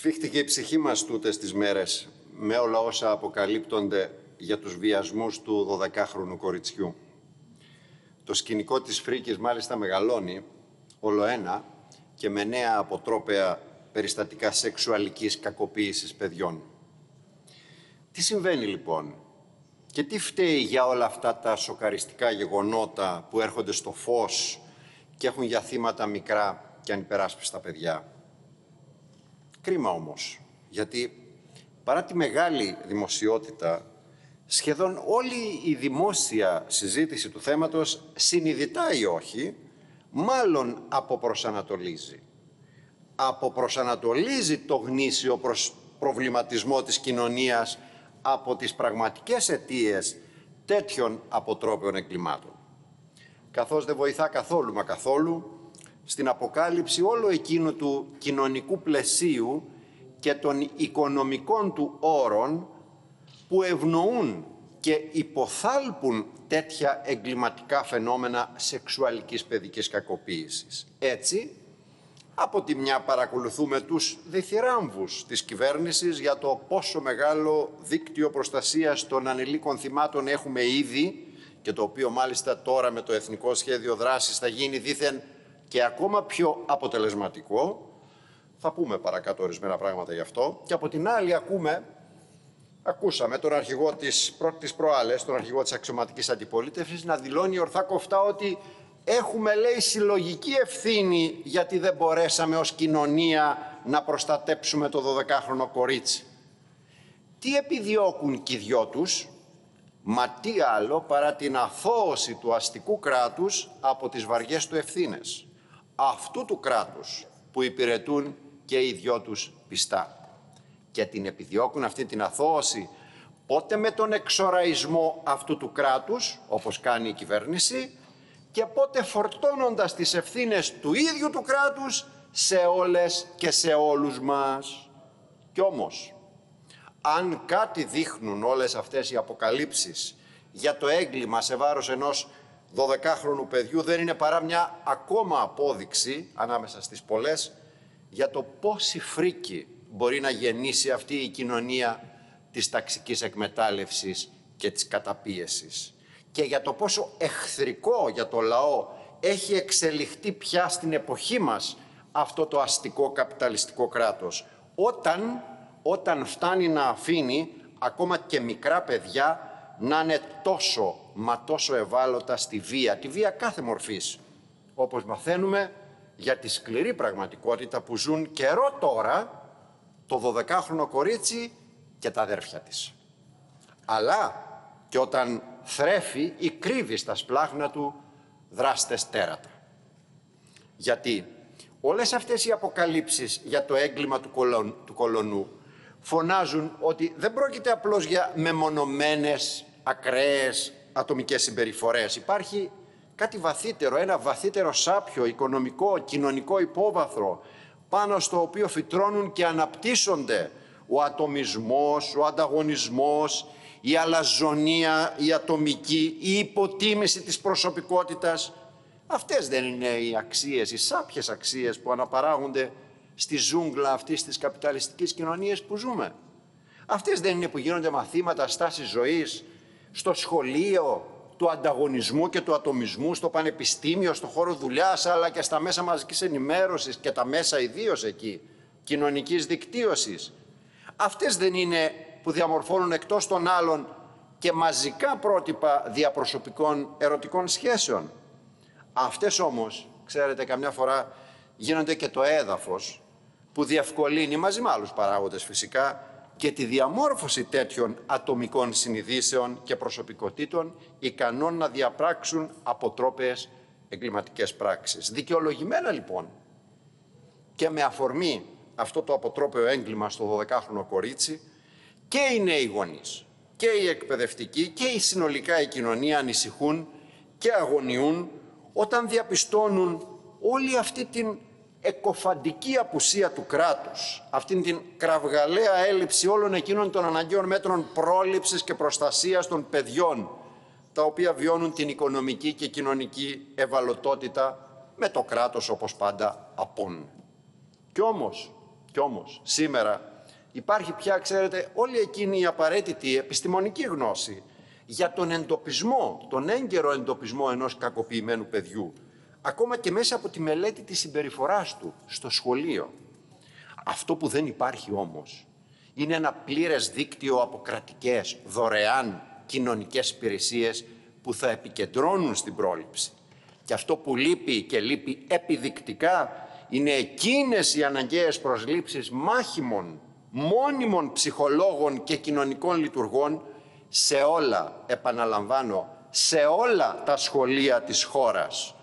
Σφίχτηκε η ψυχή μας τούτες τις μέρες με όλα όσα αποκαλύπτονται για τους βιασμούς του 12χρονου κοριτσιού. Το σκηνικό της φρίκης μάλιστα μεγαλώνει, όλο ένα, και με νέα αποτρόπαια περιστατικά σεξουαλικής κακοποίησης παιδιών. Τι συμβαίνει λοιπόν και τι φταίει για όλα αυτά τα σοκαριστικά γεγονότα που έρχονται στο φως και έχουν για θύματα μικρά και ανυπεράσπιστα παιδιά; Κρίμα όμως, γιατί παρά τη μεγάλη δημοσιότητα, σχεδόν όλη η δημόσια συζήτηση του θέματος, συνειδητά ή όχι, μάλλον αποπροσανατολίζει. Αποπροσανατολίζει το γνήσιο προς προβληματισμό της κοινωνίας από τις πραγματικές αιτίες τέτοιων αποτρόπαιων εγκλημάτων. Καθώς δεν βοηθά καθόλου μα καθόλου στην αποκάλυψη όλο εκείνου του κοινωνικού πλαισίου και των οικονομικών του όρων που ευνοούν και υποθάλπουν τέτοια εγκληματικά φαινόμενα σεξουαλικής παιδικής κακοποίησης. Έτσι, από τη μια παρακολουθούμε τους διθυράμβους της κυβέρνησης για το πόσο μεγάλο δίκτυο προστασίας των ανηλίκων θυμάτων έχουμε ήδη και το οποίο μάλιστα τώρα με το Εθνικό Σχέδιο Δράσης θα γίνει δήθεν και ακόμα πιο αποτελεσματικό. Θα πούμε παρακάτω ορισμένα πράγματα γι' αυτό. Και από την άλλη ακούμε, ακούσαμε τον αρχηγό της, πρώτης προάλλες, τον αρχηγό της αξιωματικής αντιπολίτευσης, να δηλώνει ορθά κοφτά ότι έχουμε, λέει, συλλογική ευθύνη γιατί δεν μπορέσαμε ως κοινωνία να προστατέψουμε το 12χρονο κορίτσι. Τι επιδιώκουν και οι δυο τους, μα τι άλλο παρά την αθώωση του αστικού κράτους από τις βαριές του ευθύνες αυτού του κράτους που υπηρετούν και οι δυο τους πιστά. Και την επιδιώκουν αυτή την αθώωση πότε με τον εξοραϊσμό αυτού του κράτους, όπως κάνει η κυβέρνηση, και πότε φορτώνοντας τις ευθύνες του ίδιου του κράτους σε όλες και σε όλους μας. Κι όμως, αν κάτι δείχνουν όλες αυτές οι αποκαλύψεις για το έγκλημα σε βάρος ενός 12χρονου παιδιού δεν είναι παρά μια ακόμα απόδειξη, ανάμεσα στις πολλές, για το πόση φρίκη μπορεί να γεννήσει αυτή η κοινωνία της ταξικής εκμετάλλευσης και της καταπίεσης. Και για το πόσο εχθρικό για το λαό έχει εξελιχθεί πια στην εποχή μας αυτό το αστικό καπιταλιστικό κράτος. Όταν, όταν φτάνει να αφήνει ακόμα και μικρά παιδιά να είναι τόσο, μα τόσο ευάλωτα στη βία, τη βία κάθε μορφής. Όπως μαθαίνουμε για τη σκληρή πραγματικότητα που ζουν καιρό τώρα το 12χρονο κορίτσι και τα αδέρφια της. Αλλά και όταν θρέφει ή κρύβει στα σπλάχνα του δράστες τέρατα. Γιατί όλες αυτές οι αποκαλύψεις για το έγκλημα του, του κολονού φωνάζουν ότι δεν πρόκειται απλώς για μεμονωμένες ακραίες ατομικές συμπεριφορές. Υπάρχει κάτι βαθύτερο, ένα βαθύτερο σάπιο, οικονομικό, κοινωνικό υπόβαθρο, πάνω στο οποίο φυτρώνουν και αναπτύσσονται ο ατομισμός, ο ανταγωνισμός, η αλαζονία, η ατομική, η υποτίμηση της προσωπικότητας. Αυτές δεν είναι οι αξίες, οι σάπιες αξίες που αναπαράγονται στη ζούγκλα αυτής της καπιταλιστικής κοινωνίας που ζούμε. Αυτές δεν είναι που γίνονται μαθήματα στάσης ζωής, στο σχολείο του ανταγωνισμού και του ατομισμού, στο πανεπιστήμιο, στο χώρο δουλειάς, αλλά και στα μέσα μαζικής ενημέρωσης και τα μέσα ιδίως εκεί, κοινωνικής δικτύωσης. Αυτές δεν είναι που διαμορφώνουν εκτός των άλλων και μαζικά πρότυπα διαπροσωπικών ερωτικών σχέσεων. Αυτές όμως, ξέρετε, καμιά φορά γίνονται και το έδαφος που διευκολύνει μαζί με άλλους παράγοντες φυσικά και τη διαμόρφωση τέτοιων ατομικών συνειδήσεων και προσωπικότητων ικανών να διαπράξουν αποτρόπες εγκληματικές πράξεις. Δικαιολογημένα λοιπόν και με αφορμή αυτό το αποτρόπαιο έγκλημα στο 12χρονο κορίτσι και οι νέοι γονείς και οι εκπαιδευτικοί και η συνολικά η κοινωνία ανησυχούν και αγωνιούν όταν διαπιστώνουν όλη αυτή την εκοφαντική απουσία του κράτους, αυτήν την κραυγαλαία έλλειψη όλων εκείνων των αναγκαίων μέτρων πρόληψης και προστασίας των παιδιών, τα οποία βιώνουν την οικονομική και κοινωνική ευαλωτότητα με το κράτος όπως πάντα απόν. Κι όμως, Κι όμως σήμερα υπάρχει πια, ξέρετε, όλη εκείνη η απαραίτητη επιστημονική γνώση για τον εντοπισμό, τον έγκαιρο εντοπισμό ενός κακοποιημένου παιδιού, ακόμα και μέσα από τη μελέτη της συμπεριφοράς του στο σχολείο. Αυτό που δεν υπάρχει όμως είναι ένα πλήρες δίκτυο από κρατικές, δωρεάν κοινωνικές υπηρεσίες που θα επικεντρώνουν στην πρόληψη. Και αυτό που λείπει και λείπει επιδεικτικά είναι εκείνες οι αναγκαίες προσλήψεις μάχημων, μόνιμων ψυχολόγων και κοινωνικών λειτουργών σε όλα, επαναλαμβάνω, σε όλα τα σχολεία της χώρας,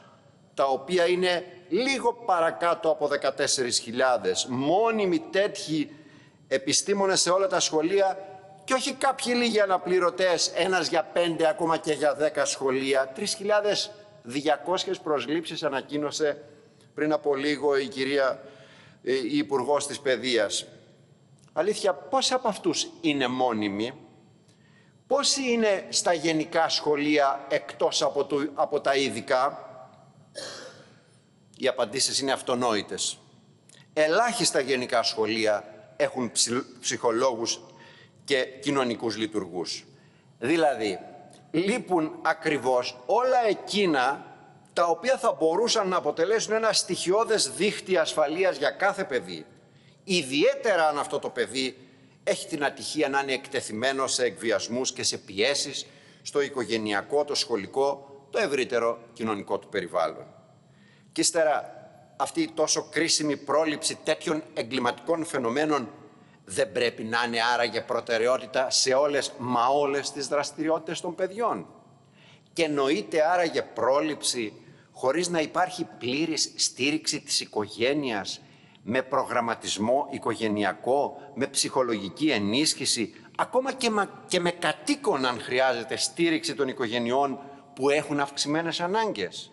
τα οποία είναι λίγο παρακάτω από 14.000, μόνιμοι τέτοιοι επιστήμονες σε όλα τα σχολεία και όχι κάποιοι λίγοι αναπληρωτές, ένας για πέντε, ακόμα και για δέκα σχολεία. 3.200 προσλήψεις ανακοίνωσε πριν από λίγο η κυρία ε, η Υπουργός της Παιδείας. Αλήθεια, πόσοι από αυτούς είναι μόνιμοι, πόσοι είναι στα γενικά σχολεία εκτός από, το, από τα ειδικά; Οι απαντήσεις είναι αυτονόητες. Ελάχιστα γενικά σχολεία έχουν ψυχολόγους και κοινωνικούς λειτουργούς. Δηλαδή, λείπουν ακριβώς όλα εκείνα τα οποία θα μπορούσαν να αποτελέσουν ένα στοιχειώδες δίχτυ ασφαλείας για κάθε παιδί. Ιδιαίτερα αν αυτό το παιδί έχει την ατυχία να είναι εκτεθειμένο σε εκβιασμούς και σε πιέσεις στο οικογενειακό, το σχολικό, το ευρύτερο κοινωνικό του περιβάλλον. Και ύστερα αυτή η τόσο κρίσιμη πρόληψη τέτοιων εγκληματικών φαινομένων δεν πρέπει να είναι άραγε προτεραιότητα σε όλες μα όλες τις δραστηριότητες των παιδιών. Και νοείται άραγε πρόληψη χωρίς να υπάρχει πλήρης στήριξη της οικογένειας με προγραμματισμό οικογενειακό, με ψυχολογική ενίσχυση, ακόμα και, και με κατοίκον αν χρειάζεται στήριξη των οικογενειών που έχουν αυξημένες ανάγκες.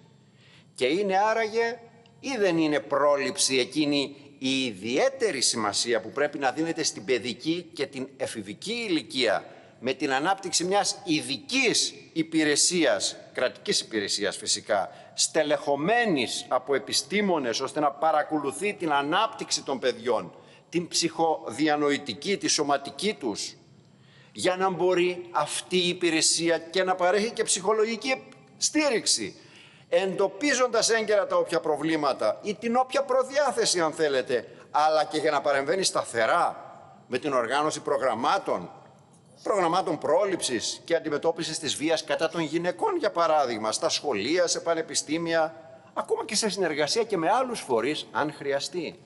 Και είναι άραγε ή δεν είναι πρόληψη εκείνη η ιδιαίτερη σημασία που πρέπει να δίνεται στην παιδική και την εφηβική ηλικία με την ανάπτυξη μιας ειδικής υπηρεσίας, κρατικής υπηρεσίας φυσικά, στελεχωμένης από επιστήμονες ώστε να παρακολουθεί την ανάπτυξη των παιδιών, την ψυχοδιανοητική, τη σωματική τους, για να μπορεί αυτή η υπηρεσία και να παρέχει και ψυχολογική στήριξη εντοπίζοντας έγκαιρα τα όποια προβλήματα ή την όποια προδιάθεση αν θέλετε, αλλά και για να παρεμβαίνει σταθερά με την οργάνωση προγραμμάτων, προγραμμάτων πρόληψης και αντιμετώπισης της βίας κατά των γυναικών, για παράδειγμα, στα σχολεία, σε πανεπιστήμια, ακόμα και σε συνεργασία και με άλλους φορείς, αν χρειαστεί.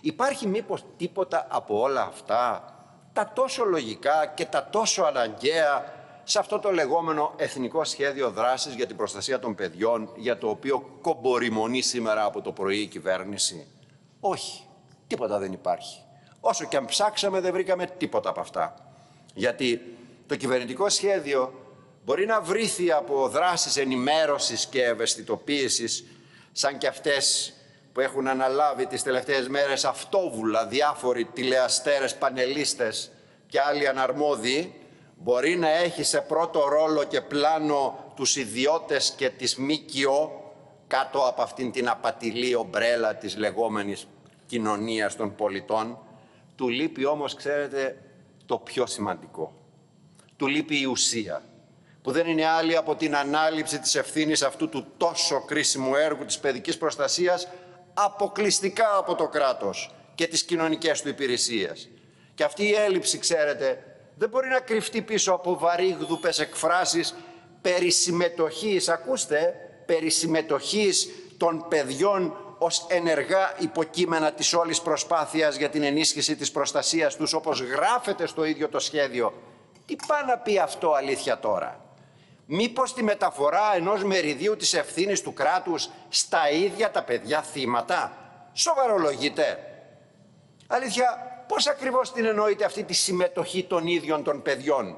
Υπάρχει μήπως τίποτα από όλα αυτά, τα τόσο λογικά και τα τόσο αναγκαία σε αυτό το λεγόμενο Εθνικό Σχέδιο Δράσης για την Προστασία των Παιδιών, για το οποίο κομπορημονεί σήμερα από το πρωί η κυβέρνηση; Όχι, τίποτα δεν υπάρχει. Όσο και αν ψάξαμε δεν βρήκαμε τίποτα από αυτά. Γιατί το κυβερνητικό σχέδιο μπορεί να βρήθει από δράσεις ενημέρωσης και ευαισθητοποίησης, σαν και αυτές που έχουν αναλάβει τις τελευταίες μέρες αυτόβουλα διάφοροι τηλεαστέρες, πανελίστες και άλλοι αναρμόδιοι, μπορεί να έχει σε πρώτο ρόλο και πλάνο τους ιδιώτες και τις ΜΚΟ κάτω από αυτήν την απατηλή ομπρέλα της λεγόμενης κοινωνίας των πολιτών. Του λείπει όμως, ξέρετε, το πιο σημαντικό. Του λείπει η ουσία, που δεν είναι άλλη από την ανάληψη της ευθύνης αυτού του τόσο κρίσιμου έργου της παιδικής προστασίας αποκλειστικά από το κράτος και τις κοινωνικές του υπηρεσίες. Και αυτή η έλλειψη, ξέρετε, δεν μπορεί να κρυφτεί πίσω από βαρύγδουπες εκφράσεις περί συμμετοχής, ακούστε, περί συμμετοχής των παιδιών ως ενεργά υποκείμενα της όλης προσπάθειας για την ενίσχυση της προστασίας τους, όπως γράφεται στο ίδιο το σχέδιο. Τι πάει να πει αυτό αλήθεια τώρα; Μήπως τη μεταφορά ενός μεριδίου της ευθύνης του κράτους στα ίδια τα παιδιά θύματα; Σοβαρολογείτε. Αλήθεια, πώς ακριβώς την εννοείται αυτή τη συμμετοχή των ίδιων των παιδιών;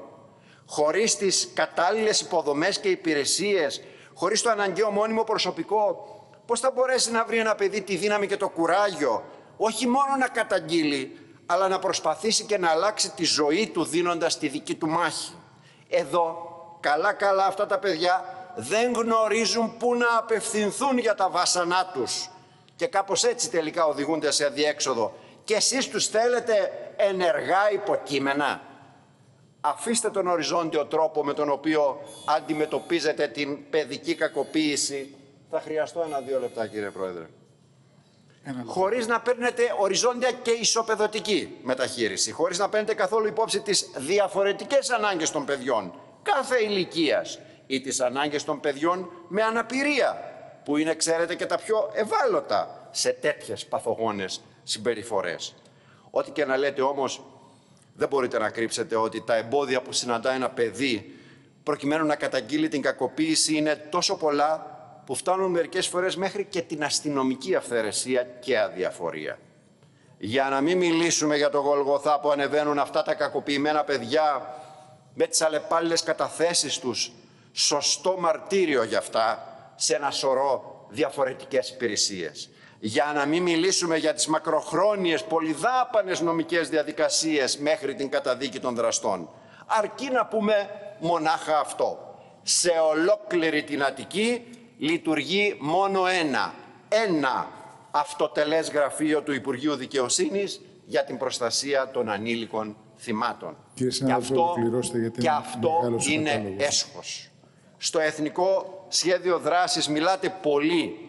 Χωρίς τις κατάλληλες υποδομές και υπηρεσίες, χωρίς το αναγκαίο μόνιμο προσωπικό, πώς θα μπορέσει να βρει ένα παιδί τη δύναμη και το κουράγιο, όχι μόνο να καταγγείλει, αλλά να προσπαθήσει και να αλλάξει τη ζωή του δίνοντας τη δική του μάχη; Εδώ, καλά-καλά αυτά τα παιδιά δεν γνωρίζουν πού να απευθυνθούν για τα βάσανά τους και κάπως έτσι τελικά οδηγούνται σε αδιέξοδο και εσείς τους θέλετε ενεργά υποκείμενα. Αφήστε τον οριζόντιο τρόπο με τον οποίο αντιμετωπίζετε την παιδική κακοποίηση. Θα χρειαστώ ένα-δύο λεπτά κύριε Πρόεδρε. Χωρίς να παίρνετε οριζόντια και ισοπεδωτική μεταχείριση. Χωρίς να παίρνετε καθόλου υπόψη τις διαφορετικές ανάγκες των παιδιών κάθε ηλικίας ή τις ανάγκες των παιδιών με αναπηρία που είναι ξέρετε και τα πιο ευάλωτα σε τέτοιες παθογόνες συμπεριφορές. Ό,τι και να λέτε όμως δεν μπορείτε να κρύψετε ότι τα εμπόδια που συναντά ένα παιδί προκειμένου να καταγγείλει την κακοποίηση είναι τόσο πολλά που φτάνουν μερικές φορές μέχρι και την αστυνομική αυθαιρεσία και αδιαφορία. Για να μην μιλήσουμε για το Γολγοθά που ανεβαίνουν αυτά τα κακοποιημένα παιδιά με τις αλλεπάλληλες καταθέσεις τους, σωστό μαρτύριο για αυτά σε ένα σωρό διαφορετικές υπηρεσίες. Για να μην μιλήσουμε για τις μακροχρόνιες πολυδάπανες νομικές διαδικασίες μέχρι την καταδίκη των δραστών. Αρκεί να πούμε μονάχα αυτό. Σε ολόκληρη την Αττική λειτουργεί μόνο ένα, ένα αυτοτελές γραφείο του Υπουργείου Δικαιοσύνης για την προστασία των ανήλικων θυμάτων. Κύριε και αυτό, γιατί και αυτό είναι έσχος. Στο Εθνικό Σχέδιο Δράσης μιλάτε πολύ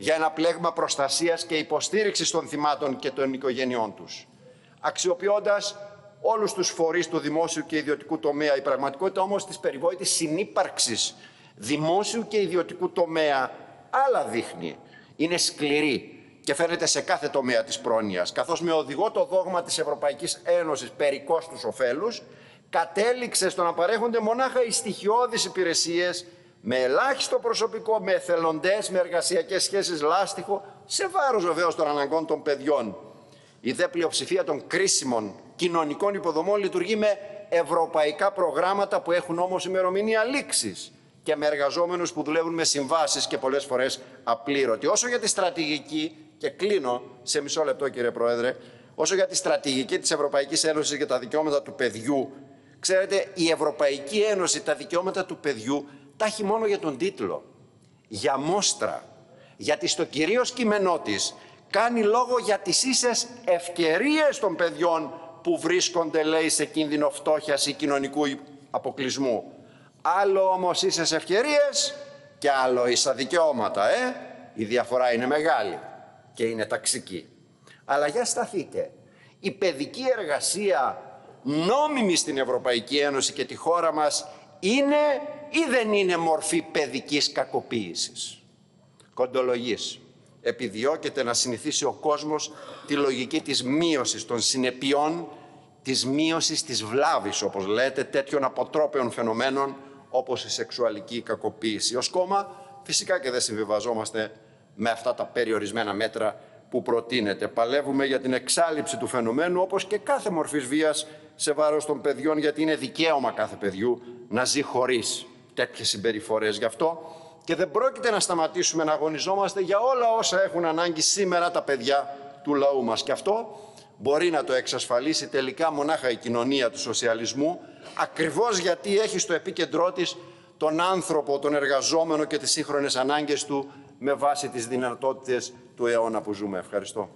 για ένα πλέγμα προστασίας και υποστήριξης των θυμάτων και των οικογένειών τους. Αξιοποιώντας όλους τους φορείς του δημόσιου και ιδιωτικού τομέα, η πραγματικότητα όμως της περιβόητης συνύπαρξης δημόσιου και ιδιωτικού τομέα άλλα δείχνει. Είναι σκληρή και φαίνεται σε κάθε τομέα της πρόνοιας, καθώς με οδηγό το δόγμα της Ευρωπαϊκής Ένωσης περί κόστους ωφέλους, κατέληξε στο να παρέχονται μονάχα οι στοιχειώδεις υπηρεσίες με ελάχιστο προσωπικό, με εθελοντές, με εργασιακές σχέσεις λάστιχο, σε βάρος βεβαίως των αναγκών των παιδιών. Η δε πλειοψηφία των κρίσιμων κοινωνικών υποδομών λειτουργεί με ευρωπαϊκά προγράμματα που έχουν όμως ημερομηνία λήξης και με εργαζόμενους που δουλεύουν με συμβάσεις και πολλές φορές απλήρωτοι. Όσο για τη στρατηγική, και κλείνω σε μισό λεπτό κύριε Πρόεδρε, όσο για τη στρατηγική της Ευρωπαϊκής Ένωσης για τα δικαιώματα του παιδιού, ξέρετε η Ευρωπαϊκή Ένωση τα δικαιώματα του παιδιού τα έχει μόνο για τον τίτλο, για μόστρα, γιατί στο κυρίως κείμενό της κάνει λόγο για τις ίσες ευκαιρίες των παιδιών που βρίσκονται, λέει, σε κίνδυνο φτώχειας ή κοινωνικού αποκλεισμού. Άλλο όμως ίσες ευκαιρίες και άλλο ίσα δικαιώματα, ε; Η διαφορά είναι μεγάλη και είναι ταξική. Αλλά για σταθείτε. Η παιδική εργασία νόμιμη στην Ευρωπαϊκή Ένωση και τη χώρα μας είναι ή δεν είναι μορφή παιδικής κακοποίησης. Κοντολογής. Επιδιώκεται να συνηθίσει ο κόσμος τη λογική της μείωσης των συνεπειών, της μείωσης της βλάβης, όπως λέτε, τέτοιων αποτρόπαιων φαινομένων όπως η σεξουαλική κακοποίηση. Ως κόμμα φυσικά και δεν συμβιβαζόμαστε με αυτά τα περιορισμένα μέτρα που προτείνεται. Παλεύουμε για την εξάλληψη του φαινομένου όπως και κάθε μορφής βίας σε βάρος των παιδιών γιατί είναι δικαίωμα κάθε παιδιού να ζει χωρίς τέτοιες συμπεριφορές. Γι' αυτό και δεν πρόκειται να σταματήσουμε να αγωνιζόμαστε για όλα όσα έχουν ανάγκη σήμερα τα παιδιά του λαού μας. Και αυτό μπορεί να το εξασφαλίσει τελικά μονάχα η κοινωνία του σοσιαλισμού ακριβώς γιατί έχει στο επίκεντρό της τον άνθρωπο, τον εργαζόμενο και τις σύγχρονες ανάγκες του με βάση τις δυνατότητες του αιώνα που ζούμε. Ευχαριστώ.